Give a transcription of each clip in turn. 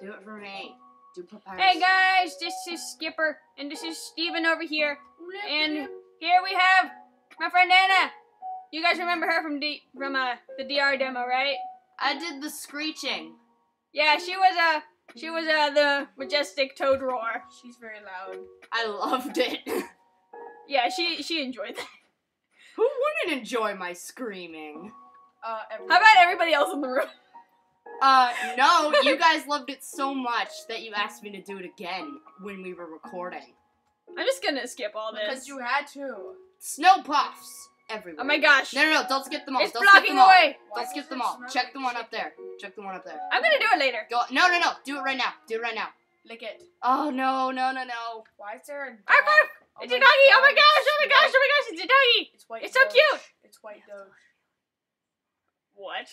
Do it for me. Do papyrus. Hey guys, this is Skipper, and this is Steven over here. And here we have my friend Anna. You guys remember her from D from uh the DR demo, right? I did the screeching. Yeah, she was uh she was uh the majestic toad roar. She's very loud. I loved it. Yeah, she she enjoyed that. Who wouldn't enjoy my screaming? Uh. How about everybody else in the room? Uh, no, you guys loved it so much that you asked me to do it again when we were recording. I'm just gonna skip all this. Because you had to. Snow puffs everywhere. oh my gosh. No, no, no, don't skip them all. It's don't skip blocking them all. the way. Why Don't skip does them all. Check the one up there. Check the one up there. I'm gonna do it later. Go. No, no, no. Do it right now. Do it right now. Lick it. Oh no, no, no, no. Why is there a dog? Arf, arf. Oh It's a my doggy. Oh my gosh. Oh my gosh. Oh my gosh. It's a doggy. It's white. It's so Doge. cute. It's white Doge. What?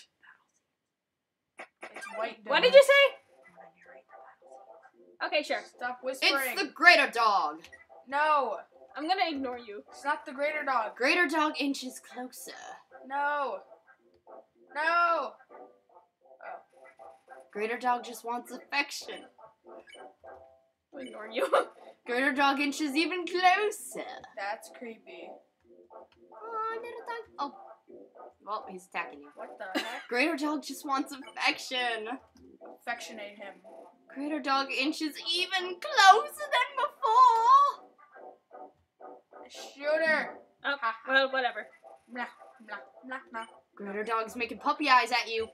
It's white Doge. What did you say? Okay, sure. Stop whispering. It's the greater dog. No, I'm gonna ignore you. it's not the greater dog. Greater dog inches closer. No. No. Oh. Greater dog just wants affection. I'll ignore you. Greater dog inches even closer. That's creepy. Oh, little dog. Oh. Well, he's attacking you. What the heck? Greater dog just wants affection. Affectionate him. Greater dog inches even closer than before. Shooter. oh, well, whatever. Blah, blah, blah, blah. Greater dog's making puppy eyes at you.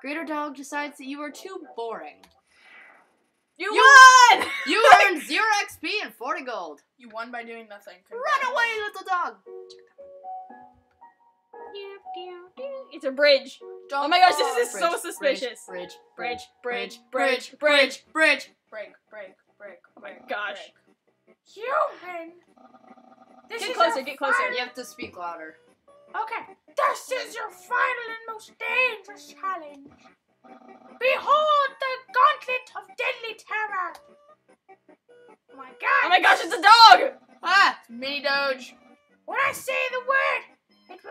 Greater dog decides that you are too boring. You, You- won! You earned 0 XP and 40 gold. You won by doing nothing. Run away, little dog. It's a bridge. Don't Oh my gosh, this is so suspicious. Bridge, Bridge, bridge, bridge, bridge, bridge, bridge. Break, break, break. Oh my gosh. break. Human. This Get is closer, get closer. You have to speak louder. Okay, this is your final and most dangerous challenge. Behold the gauntlet of deadly terror. Oh my god. Oh my gosh, it's a dog! Ah! Mini Doge. When I say the word,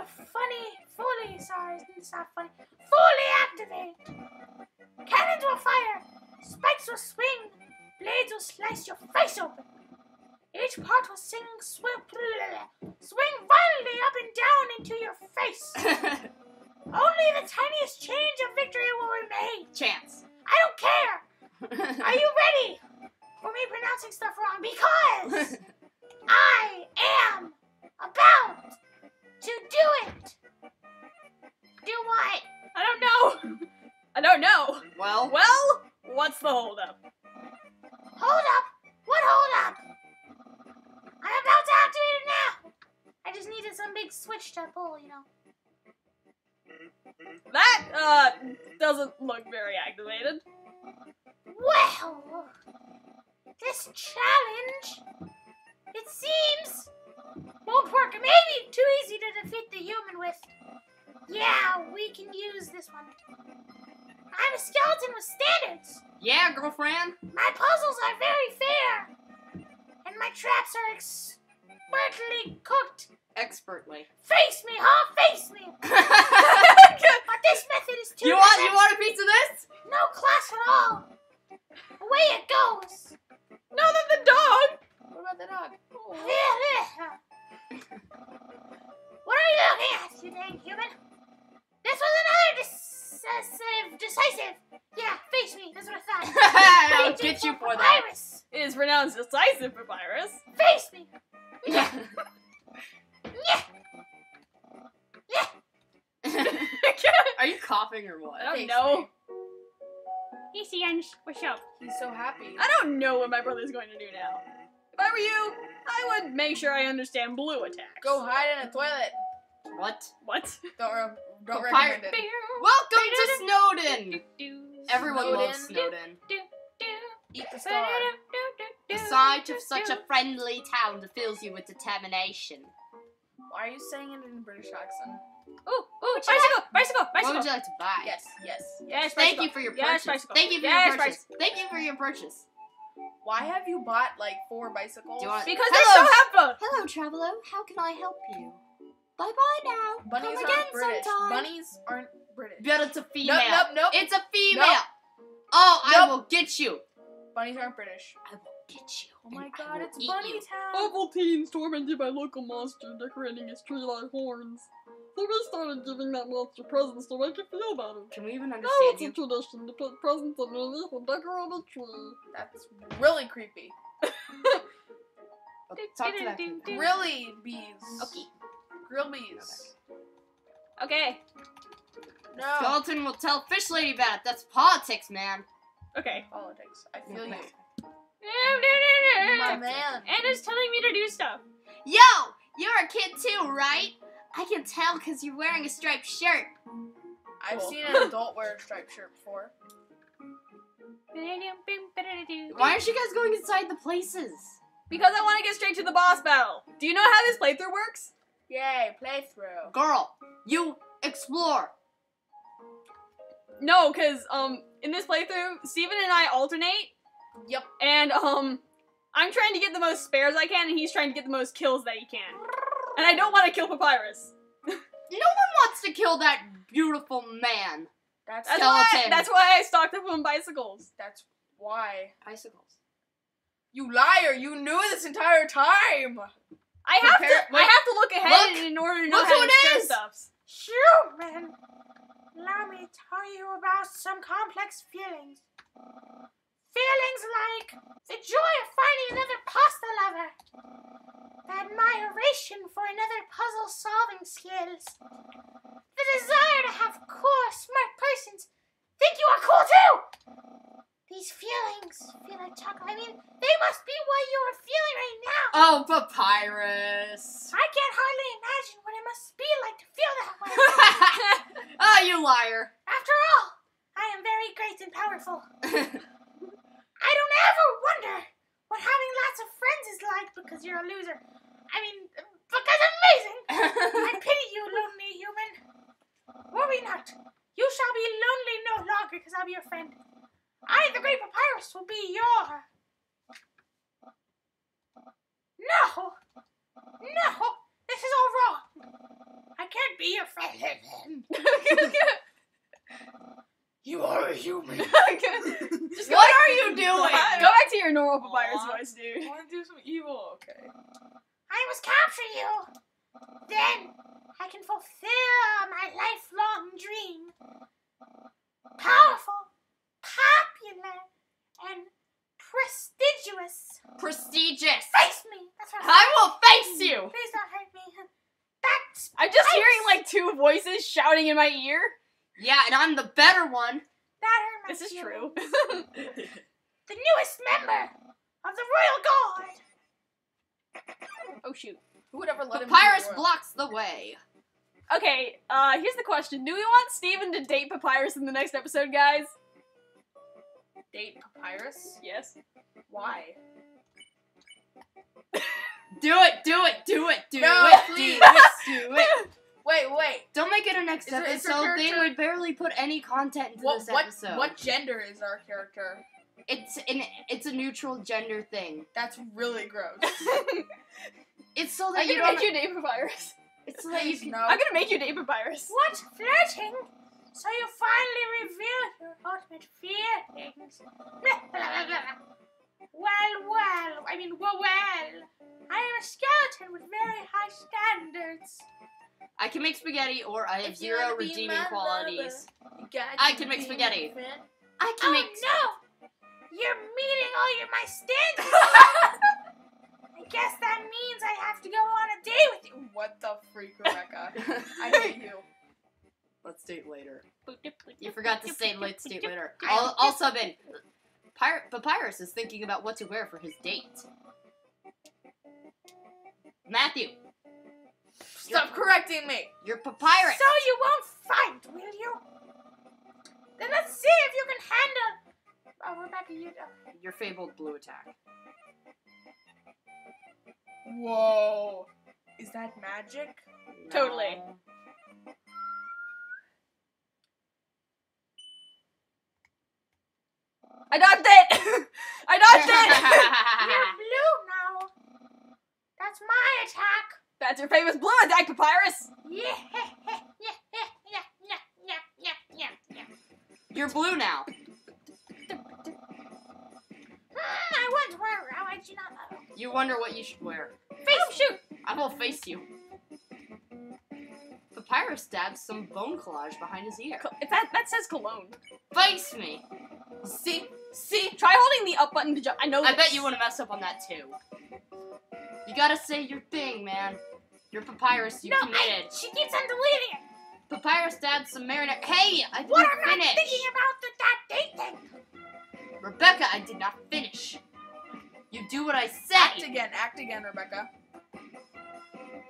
will funny, fully, sorry, it's not funny, fully activate. Cannons will fire, spikes will swing, blades will slice your face open. Each part will sing, swing, swing violently up and down into your face. Only the tiniest change of victory will remain. Chance. I don't care. Are you ready for me pronouncing stuff wrong? Because I am about to do it. Do what? I don't know. I don't know. well, Well, what's the holdup? Hold up. What hold up? I'm about to activate it now. I just needed some big switch to pull, you know. That, uh, doesn't look very activated. Well, this challenge, it seems, won't work. Maybe too easy to defeat the human with. Yeah, we can use this one. I'm a skeleton with standards. yeah, girlfriend. My puzzles are very fair, and my traps are expertly cooked. Expertly. Face me, huh? Face me. But this method is too. You want you want a piece of this? No class at all. Away it goes. No, that's the dog! What about the dog? What are you looking at, you dang human? This was another decisive, decisive. Yeah, face me. That's what I thought. I'll Raging get you for that. Papyrus. It is pronounced decisive papyrus. Face me. Yeah. yeah. Yeah. Are you coughing or what? I don't Face know. Hey, Sian, what's up? He's so happy. I don't know what my brother's going to do now. If I were you, I would make sure I understand blue attacks. Go hide in a toilet. What? What? Don't re- don't recommend it. Welcome to Snowdin. Everyone Snowdin. loves Snowdin. Eat the star. The sight of such a friendly town fills you with determination. Why are you saying it in a British accent? Ooh, ooh, oh, bicycle, bicycle, What bicycle. would you like to buy? Yes, yes. Yes, Thank bicycle. you for your Yes, purchase. bicycle. Thank you for Yes, your purchase. Thank you for your purchase. Why have you bought like four bicycles? Want- Because Hello. they're so helpful. Hello, traveler. How can I help you? Bye bye now. Bunnies Come aren't again British. sometime. Bunnies aren't British. But it's a female. Nope, nope, nope. It's a female. Oh, I Nope. will get you. Bunnies aren't British. I will get you. Oh my god, it's Bunny you. Town. Ovaltine tormented by local monster decorating his tree like horns. So we started giving that monster presents to make it feel better. Can we even Now understand it's a you? tradition to put presents underneath a decorated tree. That's really creepy. Talk to that. kid. Grilly bees. Okay. Grill bees. Okay. No. Skeleton will tell Fish Lady about it. That's politics, man. Okay. Politics. I feel you. My My man. Anna's telling me to do stuff. Yo, you're a kid too, right? I can tell because you're wearing a striped shirt. I've Cool. seen an adult wear a striped shirt before. Why aren't you guys going inside the places? Because I want to get straight to the boss battle. Do you know how this playthrough works? Yay, playthrough. Girl, you explore. No, because um, in this playthrough, Steven and I alternate, Yep. and um, I'm trying to get the most spares I can, and he's trying to get the most kills that he can. And I don't want to kill Papyrus. No one wants to kill that beautiful man. That's That's why. Skeleton. That's why I stocked up on bicycles. that's why. Bicycles. You liar! You knew this entire time. I have Prepare- to. I have to look ahead Look. in order to know how who to it spare is. stuffs. Human. Let me tell you about some complex feelings. Feelings like the joy of finding another pasta lover, the admiration for another puzzle solving skills, the desire to have cool, smart persons think you are cool too. These feelings feel like chocolate. I mean, they must be what you are feeling right now. Oh, Papyrus. I can't hardly imagine what it must be like to feel that way. oh, you liar. After all, I am very great and powerful. I don't ever wonder what having lots of friends is like because you're a loser. I mean, because I'm amazing. I pity you, lonely human. Worry not. You shall be lonely no longer because I'll be your friend. I, the great papyrus, will be your. No! No! This is all wrong. I can't be your friend. You are a human. Just go what back- are you doing? Go back to your normal Papyrus Aw. voice, dude. I want to do some evil? Okay. Uh, I must capture you. Then I can fulfill my lifelong dream. Powerful, popular, and prestigious. Prestigious. Face me. That's what I will face you. Please don't hurt me. That's I'm just Nice. hearing like two voices shouting in my ear. Yeah, and I'm the better one. that hurt my This is true. The newest member of the royal guard. oh shoot. Who would ever let him? Papyrus him? blocks the way. Okay, uh, here's the question. Do we want Steven to date Papyrus in the next episode, guys? Date papyrus? Yes. Why? Do it, do it, do it, do No, it, please. do it, do it. Wait, wait. Don't make it a next Is there- is there episode. They character- would barely put any content into What this what episode. what gender is our character? It's an it's a neutral gender thing. That's really gross. It's so that I'm you gonna don't. make you date virus. It's so that you Please, can. no. I'm gonna make you date virus. What flirting? So you finally reveal your ultimate feelings. well, well, I mean, well, well. I am a skeleton with very high standards. I can make spaghetti, or I have zero redeeming uh, qualities. I can make spaghetti. my. I can Oh make. no! You're meeting all your my standards. I guess that means I have to go on a date with you. What the freak, Rebecca? I hate you. Let's date later. You forgot to say let's date later. I'll, I- I'll sub in. Pyr- Papyrus is thinking about what to wear for his date. Matthew, Stop correcting me. you're Papyrus. So you won't fight, will you? Then let's see if you can handle. Oh, Rebecca, you. Oh. Your fabled blue attack. Whoa. Is that magic? Totally. I dodged it! I dodged it! You're blue now. That's my attack. That's your famous blue, Blumenthal papyrus. You're blue now. I wonder. How I do not know. You wonder what you should wear. Face oh, shoot. I will face you. Papyrus stabs some bone collage behind his ear. That, that says cologne. Face me. See? See? Try holding the up button to jump. I know I bet you want to mess up on that too. You gotta say your thing, man. You're Papyrus, you no, committed. I, she keeps on deleting it. Papyrus stabs some marinara. Hey, I didn't What am I thinking about the, that date thing? Rebecca, I did not finish. You do what I say. Act again, act again, Rebecca.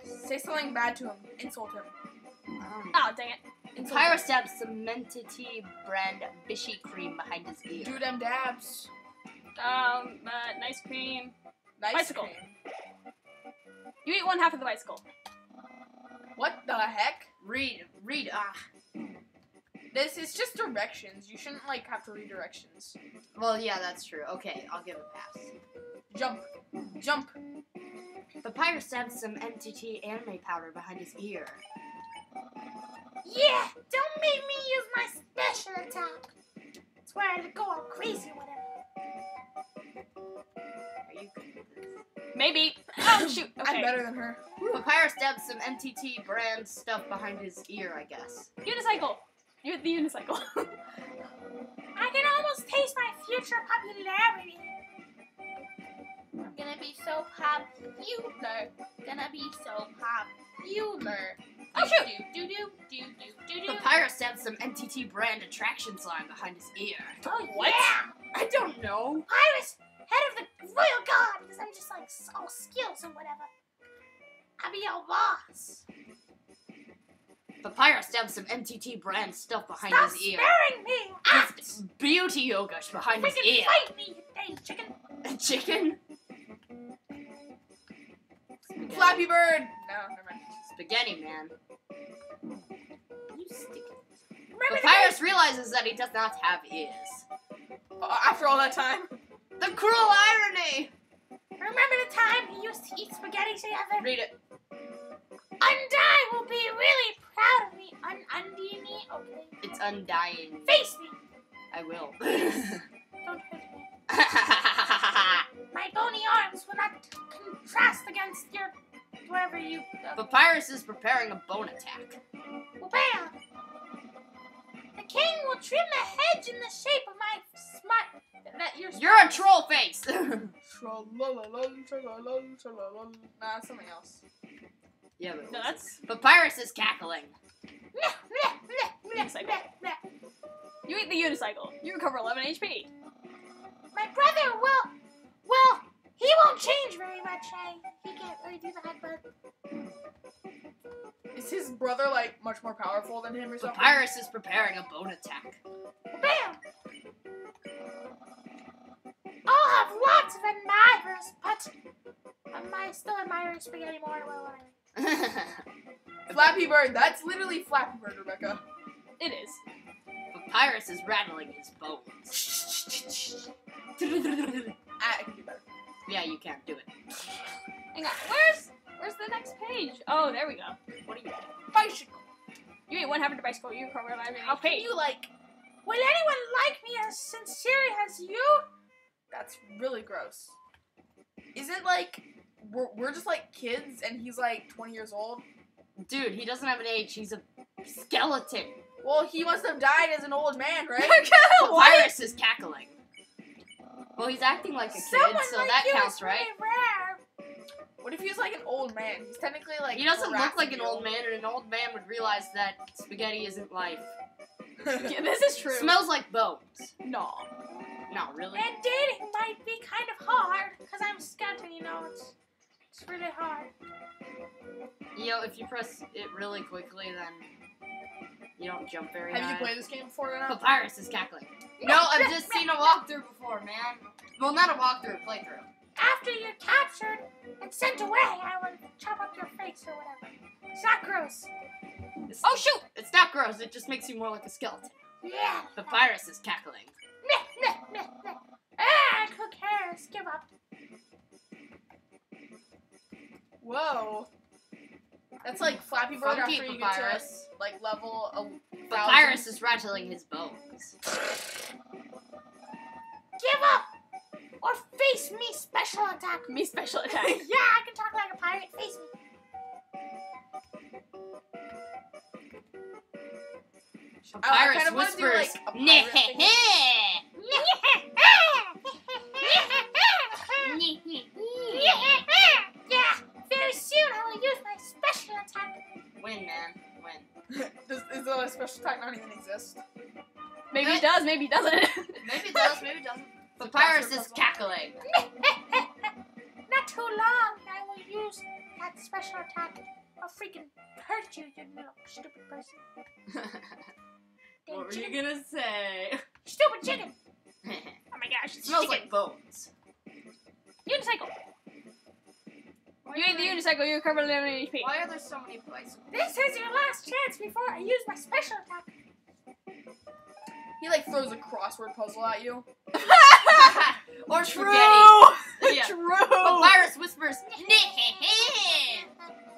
Say something bad to him. Insult him. Um, Oh dang it! Insult Papyrus stabs some Mentity brand Bishy cream behind his ear. Do them dabs. Um, uh, nice cream. Nice Bicycle. cream. You eat one half of the bicycle. What the heck? Read, read, ah. This is just directions. You shouldn't like have to read directions. Well, yeah, that's true. Okay, I'll give a pass. Jump. Jump. Papyrus stabs some MTT anime powder behind his ear. Yeah, don't make me use my special attack. It's where I go all crazy or whatever. Are you good with this? Maybe. Oh shoot! I'm better than her. Papyrus stabs some MTT brand stuff behind his ear, I guess. Unicycle. You're the unicycle. I can almost taste my future popularity. I'm gonna be so popular. Gonna be so popular. Oh, shoot. Do do do do do do do. Papyrus stabs some MTT brand attraction sign behind his ear. Oh What? yeah! I don't know. I was head of the royal guard, because I'm just like all skills and whatever. I'll be your boss. Papyrus stabs some MTT brand stuff behind Stop his ear. staring me! Act! Beauty yoga behind his ear. fight me, you dang chicken! A chicken? Spaghetti. Flappy Bird. No, never mind. Spaghetti man. You stick Papyrus realizes that he does not have ears. After all that time. The cruel irony! remember the time we used to eat spaghetti together? Read it. Undie will be really proud of me. Un undie me? Okay. It's undying. Face me! I will. Don't hurt me. My bony arms will not contrast against your wherever you. Uh, Papyrus is preparing a bone attack. well, bam! The king will trim the hedge in the shape tra-la-la, tra-la-la. Nah, it's something else. yeah, but No, that's Papyrus is cackling. you eat the unicycle. You recover 11 HP. My brother will. Well, he won't change very much. I, he can't really do that, but. Is his brother like much more powerful than him or something? Papyrus is preparing a bone attack. Bam! I'll have lots of admirers, but am I still admiring spaghetti more? Well, whatever. Flappy Bird. That's literally Flappy Bird, Rebecca. It is. Papyrus is rattling his bones. Ah, I can do better. yeah, you can't do it. Hang on. Where's where's the next page? Oh, there we go. What are you Bicycle. You eat one half of the bicycle. You recover 11 How can HP. you like? Will anyone like me as sincerely as you? That's really gross. Is it like we're, we're just like kids and he's like 20 years old? Dude, he doesn't have an age. He's a skeleton. Well, he must have died as an old man, right? Papyrus is cackling. Well, he's acting like a kid, Someone so like that you counts, is right? really rare. what if he's like an old man? He's technically like. He doesn't look like an old man, and an old man would realize that spaghetti isn't life. Yeah, this is true. Smells like bones. No. No, really. And dating might be kind of hard because I'm skeleton. You know, it's it's really hard. You know, if you press it really quickly, then you don't jump very Have high. you played this game before or not? Papyrus is cackling. No, I've just seen a walkthrough before, man. Well, not a walkthrough, a playthrough. After you're captured and sent away, I will chop up your face or whatever. It's not gross. It's, Oh shoot! it's not gross. It just makes you more like a skeleton. Yeah. Papyrus is cackling. Meh, meh, meh, meh. Ah, who cares? Give up. Whoa. That's like Flappy Bird Funky after you get to Papyrus. like level a Virus is rattling his bones. Give up! Or face me, special special attack. Me special attack. yeah, I can talk like a pirate. Face me. Oh, I Papyrus kind of want do whispers. like a "Neh, pirate special attack. Win, man. Win. Does, is the special attack not even exist? Maybe it does, maybe it doesn't. Maybe it does, maybe it doesn't. Papyrus is puzzle. cackling. Not too long, I will use that special attack. I'll freaking hurt you, you little stupid person. What were you gonna say? Stupid chicken. Oh my gosh, it's smells chicken. like bones. unicycle. You ate the unicycle, you're covered in HP. Why are there so many bicycles? This is your last chance before I use my special attack. He like throws a crossword puzzle at you. or True! spaghetti. Yeah. True! Papyrus whispers.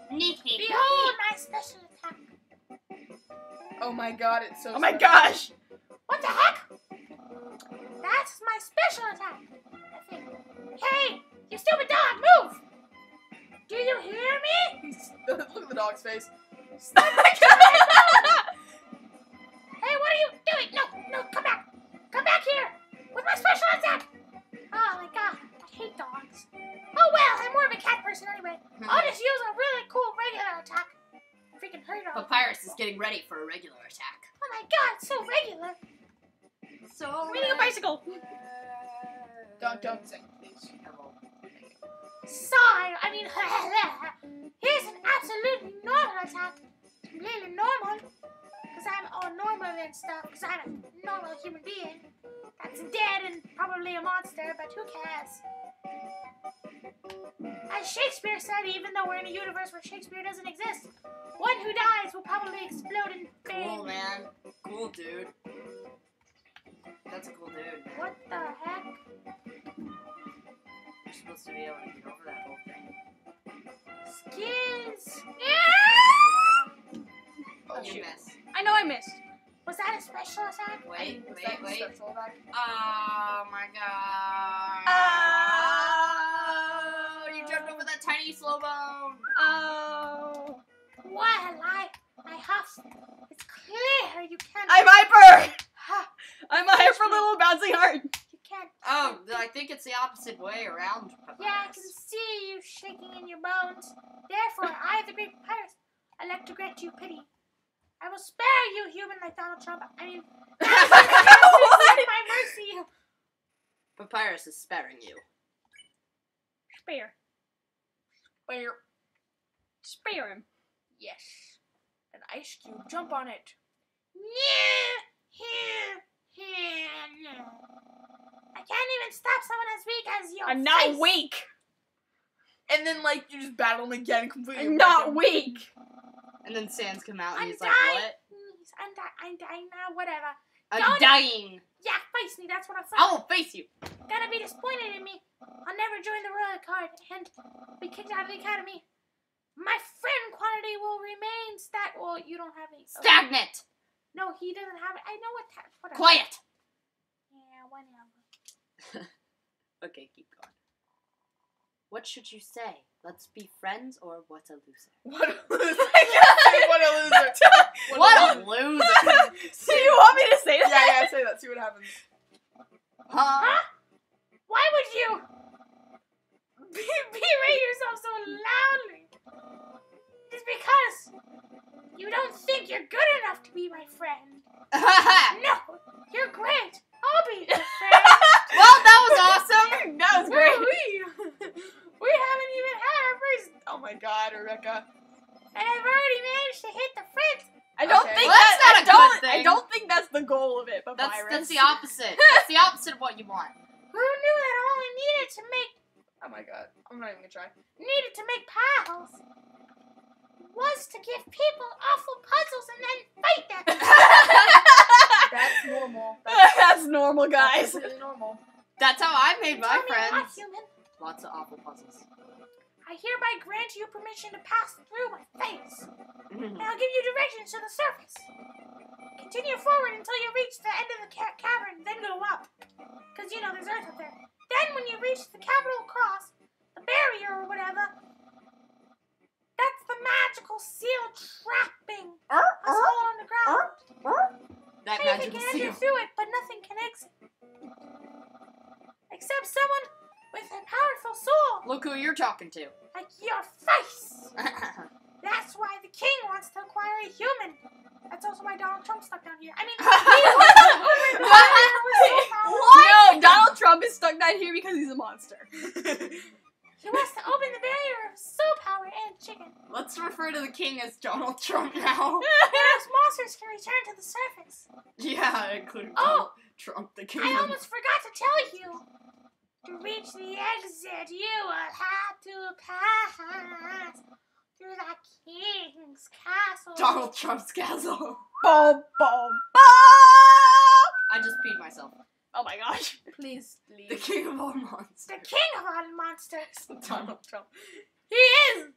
Behold my special attack. Oh my god, it's so. Oh my gosh! What the heck? That's my special attack. Hey, you stupid dog, move! Do you hear me? Look at the dog's face. Hey, what are you doing? No, no, come back. Come back here with my special attack. Oh my god, I hate dogs. Oh well, I'm more of a cat person anyway. Hmm. I'll just use a really cool regular attack. Freaking hurt all. Papyrus is getting ready for a regular attack. Oh my god, it's so regular. So I'm a bicycle! Don't don't sing, please. Sigh, I mean, here's an absolutely normal attack. Completely normal. Because I'm all normal and stuff. Because I'm a normal human being. That's dead and probably a monster, but who cares? As Shakespeare said, even though we're in a universe where Shakespeare doesn't exist, one who dies will probably explode in fame. Cool, man. Cool, dude. That's a cool dude. What the heck? Supposed to be able to get over that whole thing. Skills. Oh, You shoot. miss. I know I missed. Was that a special attack? Wait, wait, that wait. special attack? Oh my god. Ah. Oh, you jumped over that tiny slow bone. Oh. Well, I, I have. It's clear you can't. I'm hyper! Ha, I'm a hyper little bouncy heart. you can't. Oh, I think it's the opposite way around. Yeah, I can see you shaking in your bones. Therefore, I, the great pirate, elect to grant you pity. I will spare you, human, like Donald Trump. I mean, what? my mercy. Papyrus is sparing you. Spare. Spare. Spare him. Yes. An ice cube. Jump on it. Yeah, here, here, no. I can't even stop someone as weak as your I'm not face. weak. And then like you just battle him again completely. I'm not him. weak. Uh, and then Sans come out and I'm he's like, dying. what? Please, I'm, di- I'm dying now, whatever. I'm Don't- dying. Yeah, face me, that's what I I will face you. Gonna be disappointed in me. I'll never join the royal guard and be kicked out of the academy. My friend quantity will remain stat. Well, you don't have any. oh, Stagnant. no, he doesn't have it. I know what that. Whatever. Quiet. Yeah, whatever. Okay, keep going. What should you say? Let's be friends or what a loser? What a loser! what a loser! What a a loser! Do you want me to say that? yeah, yeah, say that. See what happens. huh? Huh? Why would you be- berate yourself so loudly? It's because you don't think you're good enough to be my friend. No, you're That's the opposite. That's the opposite of what you want. Who knew that all I needed to make Oh my god. I'm not even gonna try. needed to make pals was to give people awful puzzles and then fight them. That's normal. That's, that's normal, that's guys. really normal. That's how I made my Tell me what, friends. human. Lots of awful puzzles. I hereby grant you permission to pass through my face. And I'll give you directions to the surface. Continue forward until you reach the end of the ca cavern, then go up. Because, you know, there's earth up there. Then, when you reach the capital Cross, the barrier or whatever, that's the magical seal trapping uh, uh us uh, all on the ground. Uh, uh, that Anything magical can enter through it, but nothing can exit. Except someone with a powerful soul. Look who you're talking to. Like your face. That's why the king wants to acquire a human. That's also why Donald Trump stuck down here. I mean, he wants to open the barrier with soul power. No, Donald Trump is stuck down here because he's a monster. He wants to open the barrier of soul power and chicken. Let's refer to the king as Donald Trump now. Those monsters can return to the surface. yeah, including Oh! Trump, the king. I almost forgot to tell you. To reach the exit, you will have to pass through the king's castle. Donald Trump's castle. Boom, boom, I just peed myself. Oh my gosh. Please The king of all monsters. The king of all monsters. Donald Trump. He is.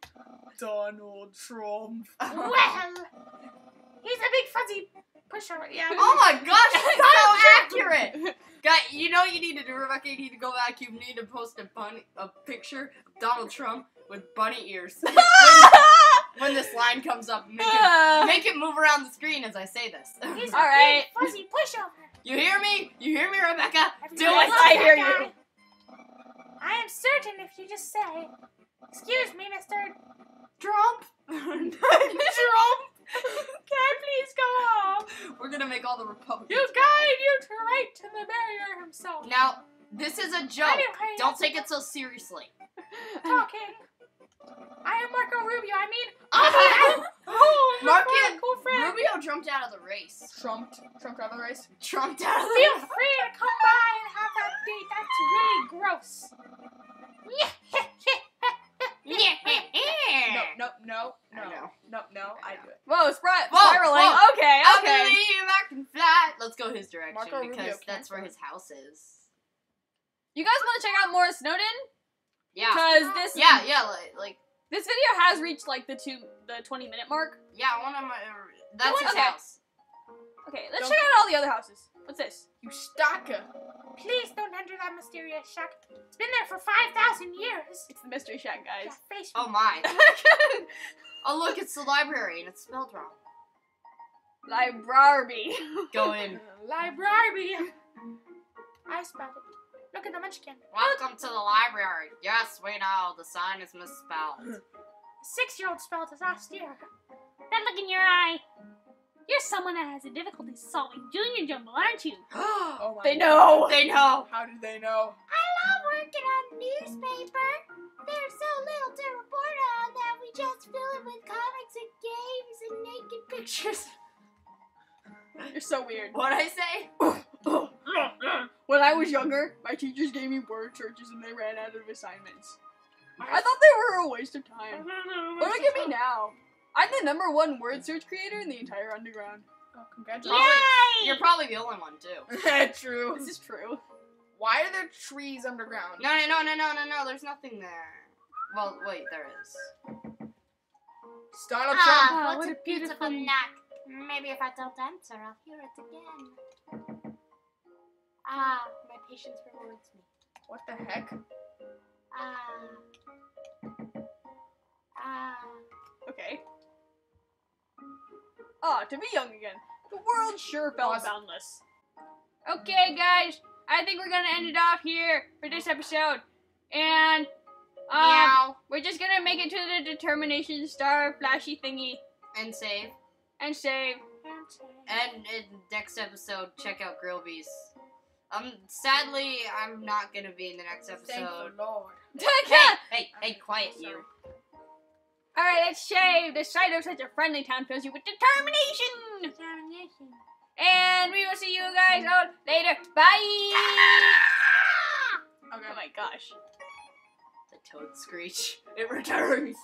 Donald Trump. Well, he's a big fuzzy pushover. Yeah. Oh my gosh, that's so accurate! Guy, you know what you need to do, Rebecca? You need to go back. You need to post a bunny, a picture of Donald Trump with bunny ears. when, when this line comes up, make it, uh. make it move around the screen as I say this. He's a All right. big fuzzy pushover. you hear me? You hear me, Rebecca? Do Everybody it. I hear guy. you. I am certain if you just say, "Excuse me, Mister Trump. Trump, can I please go home?" We're gonna make all the Republicans. You guide you to right to the barrier himself. Now, this is a joke. Anyway, Don't take it so seriously. talking. I am Marco Rubio. I mean, oh, oh Marco my cool friend. Rubio jumped out of the race. Trumped, Trump. Trump drive the race. Trumped out of the Feel free to come by and have that date. That's really gross. Yeah. No, no, no, I no, no, no. I do it. Whoa, spri- Whoa, spiraling. whoa. Okay, I okay. believe I can fly. Let's go his direction Marco because can't that's where his house is. You guys want to check out more Snowdin? Yeah. Because this Yeah, yeah, like, like this video has reached like the two the twenty minute mark. yeah, one of my that's his Okay. house. Okay, let's Don't- check out all the other houses. What's this? You stalker. Please don't enter that mysterious shack. It's been there for 5,000 years. It's the mystery shack, Yeah, guys. face Oh my. oh look, it's the library and it's spelled wrong. Library. Go in. Library. I spelled it. Look at the munchkin. Welcome to the library. Yes, we know the sign is misspelled. Six-year-old spelled it last year. That look in your eye. You're someone that has a difficulty solving junior jumble, aren't you? Oh my. they know. they know. How did they know? I love working on the newspaper. There's so little to report on that we just fill it with comics and games and naked pictures. You're so weird. What'd I say? When I was younger, my teachers gave me word searches and they ran out of assignments. I thought they were a waste of time. But look at me now. I'm the number one word search creator in the entire underground. Oh, congratulations. Probably, you're probably the only one too. True. This is true. Why are there trees underground? No, no, no, no, no, no, no. There's nothing there. Well, wait, there is. It's Donald Trump. Ah, what what's a a beautiful beautiful- knock. Maybe if I don't answer, I'll hear it again. Ah, my patience rewards me. What the heck? Ah. Ah. Okay. Ah, to be young again. The world sure felt boundless. Okay, guys. I think we're gonna end it off here for this episode. And um, Meow. we're just gonna make it to the determination star flashy thingy And save. and save. And in next episode, check out Grillby's. Um, sadly, I'm not gonna be in the next episode. Thank the Lord. Hey, hey, hey, quiet you. Alright, let's shave. The sight of such a friendly town fills you with determination. Examination. And we will see you guys all later. Bye. Okay. Oh my gosh. The toad screech. It returns.